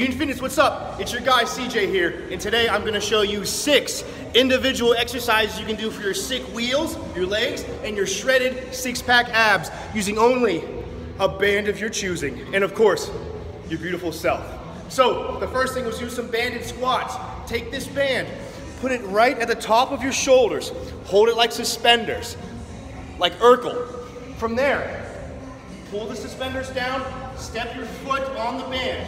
Union Fitness, what's up? It's your guy CeJ here, and today I'm gonna show you six individual exercises you can do for your sick wheels, your legs, and your shredded six-pack abs using only a band of your choosing, and of course, your beautiful self. So, the first thing was use some banded squats. Take this band, put it right at the top of your shoulders, hold it like suspenders, like Urkel. From there, pull the suspenders down, step your foot on the band.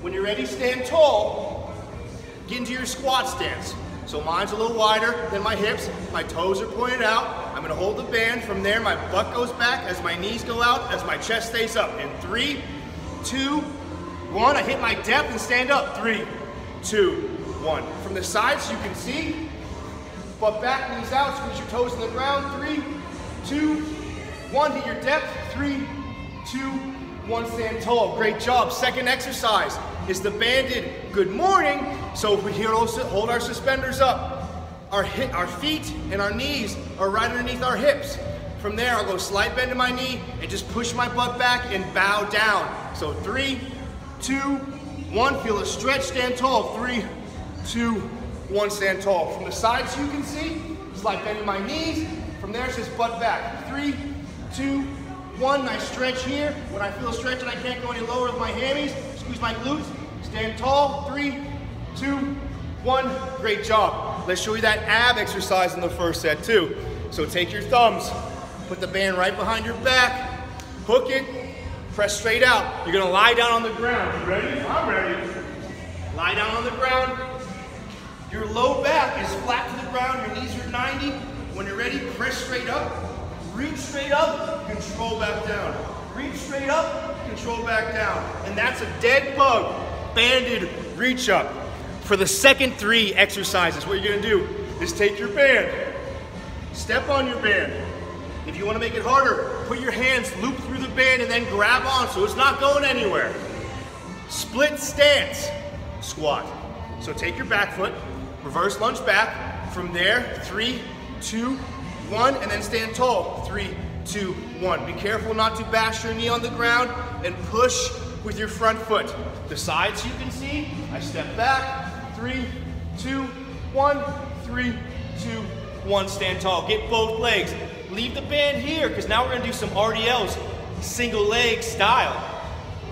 When you're ready, stand tall, get into your squat stance. So mine's a little wider than my hips, my toes are pointed out. I'm gonna hold the band. From there, my butt goes back as my knees go out, as my chest stays up. In three, two, one. I hit my depth and stand up. Three, two, one. From the sides, you can see, butt back, knees out, squeeze your toes in the ground. Three, two, one. Hit your depth. Three, two, one. Stand tall. Great job. Second exercise is the banded good morning. So if we here also hold our suspenders up, our hip, our feet and our knees are right underneath our hips. From there, I'll go slight bend to my knee and just push my butt back and bow down. So three, two, one. Feel a stretch, stand tall. Three, two, one, stand tall. From the sides you can see, slight bend in my knees. From there, it's just butt back. Three, two, one. Nice stretch here. When I feel stretch and I can't go any lower with my hammies, squeeze my glutes, stand tall. Three, two, one. Great job. Let's show you that ab exercise in the first set too. So take your thumbs, put the band right behind your back, hook it, press straight out. You're gonna lie down on the ground. You ready? I'm ready. Lie down on the ground. Your low back is flat to the ground, your knees are 90. When you're ready, press straight up, reach straight up, control back down. Reach straight up, control back down. And that's a dead bug, banded reach up. For the second three exercises, what you're gonna do is take your band, step on your band. If you wanna make it harder, put your hands loop through the band and then grab on so it's not going anywhere. Split stance, squat. So take your back foot, reverse lunge back. From there, three, two, one, and then stand tall. Three, two, one. Be careful not to bash your knee on the ground and push with your front foot. The sides you can see, I step back, three, two, one, three, two, one, stand tall. Get both legs. Leave the band here, because now we're gonna do some RDLs, single leg style.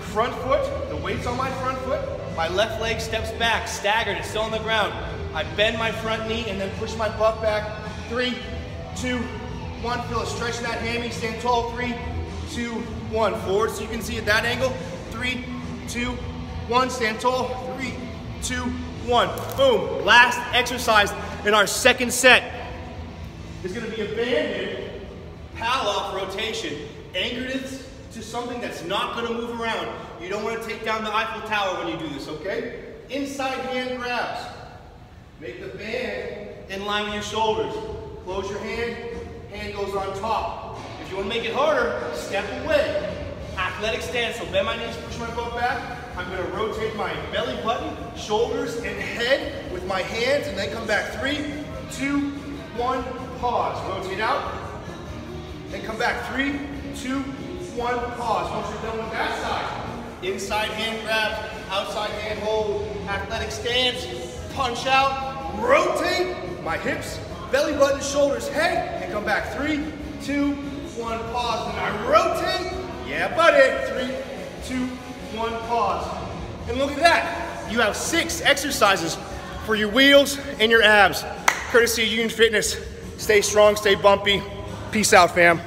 Front foot, the weight's on my front foot, my left leg steps back, staggered, it's still on the ground. I bend my front knee and then push my butt back. Three, two, one. Feel a stretch in that hammy, stand tall. Three, two, one. Forward so you can see at that angle. Three, two, one. Stand tall. Three, two, one. Boom. Last exercise in our second set is gonna be a banded Pallof rotation. Anchored it to something that's not gonna move around. You don't wanna take down the Eiffel Tower when you do this, okay? Inside hand grabs. Make the band in line with your shoulders. Close your hand, hand goes on top. If you wanna make it harder, step away. Athletic stance, so bend my knees, push my butt back. I'm gonna rotate my belly button, shoulders, and head with my hands, and then come back. Three, two, one, pause. Rotate out, and come back. Three, two, one, pause. Once you're done with that side, inside hand grab, outside hand hold, athletic stance, punch out, rotate my hips, belly button, shoulders, head, and come back. Three, two, one, pause. And I rotate. Yeah, buddy. Three, two, one, pause. And look at that. You have six exercises for your wheels and your abs. Courtesy of Union Fitness. Stay strong, stay bumpy. Peace out, fam.